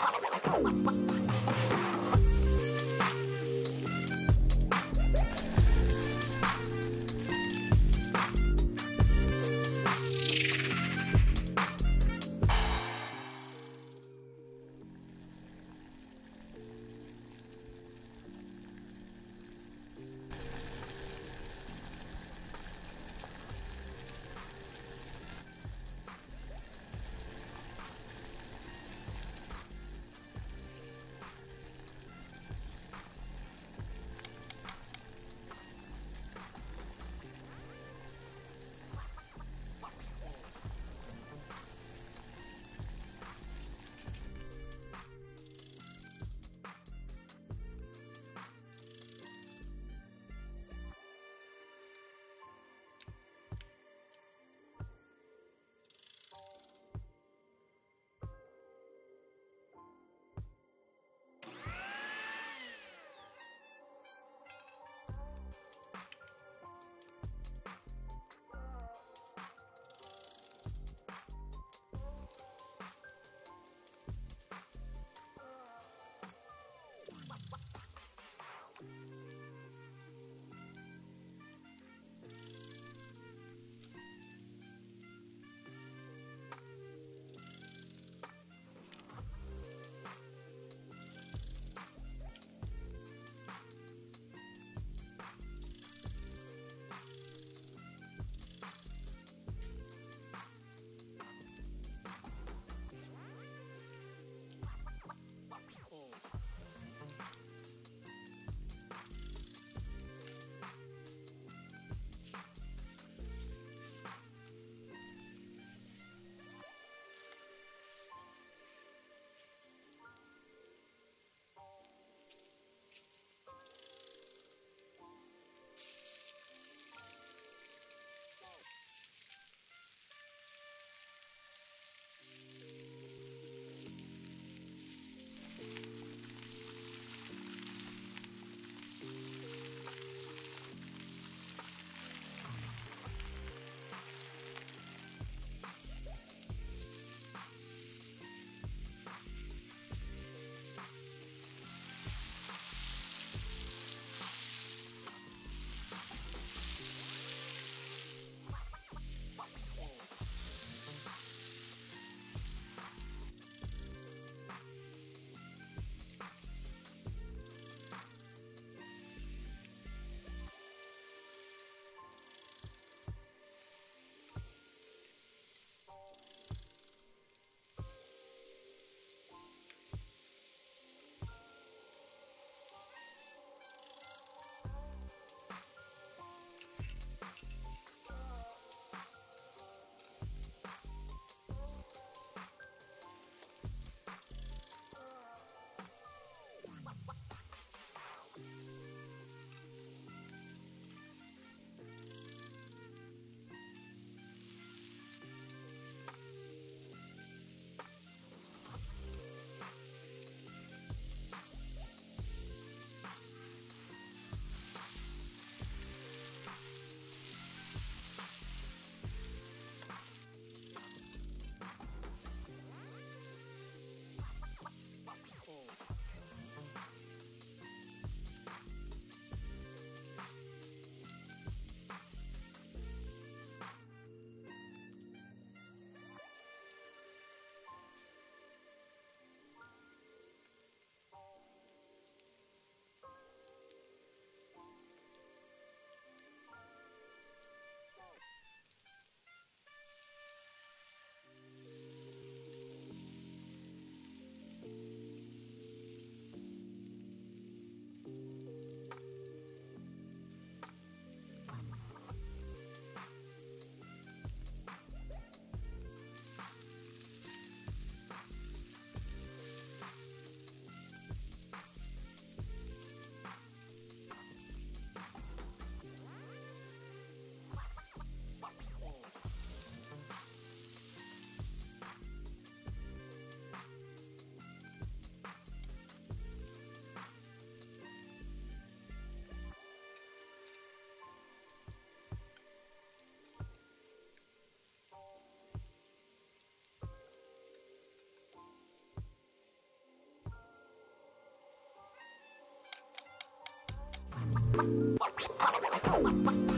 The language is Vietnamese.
Bye. What?